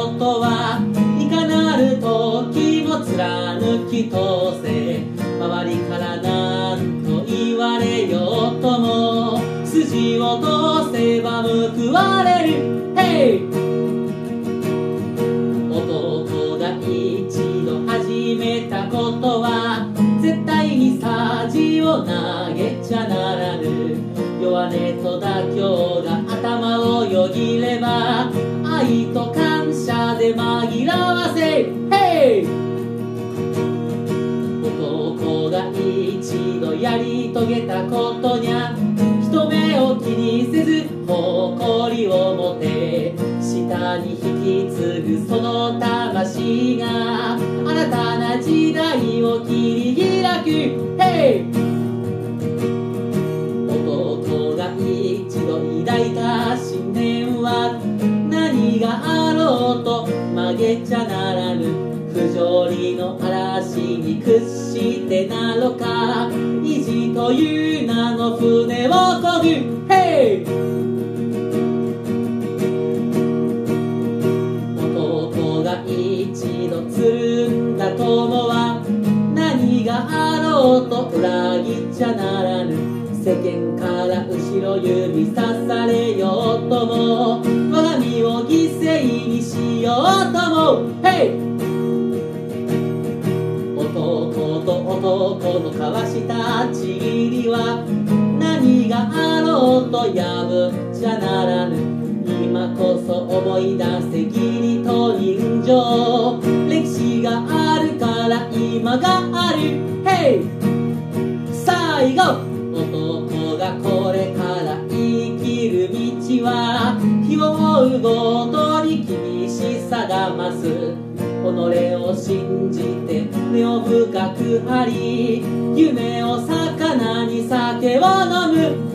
ことはいかなる時も貫き通せ周りから何と言われようとも筋を通せば報われる Hey! 男が一度始めたことは絶対に恥を投げちゃならぬ弱音と妥協が頭をよぎれば愛と感で紛らわせ Hey! 男が一度やり遂げたことにゃ人目を気にせず誇りを持て下に引き継ぐその魂が新たな時代を切り開く Hey! 男が一度抱いた信念があろうと曲げちゃならぬ不条理の嵐に屈してなのか。意地という名の船を漕ぐ。Hey! 男が一度つるんだ友は何があろうと裏切っちゃならぬ。世間から後ろ指さされようとも。ようとも Hey! 男と男の交わしたちぎりは何があろうと破っちゃならぬ今こそ思い出せ義理と人情歴史があるから今がある Hey! 最後男がこれから生きる道は日を追うごとしさが増す。己を信じて根を深く張り夢を魚に酒を飲む。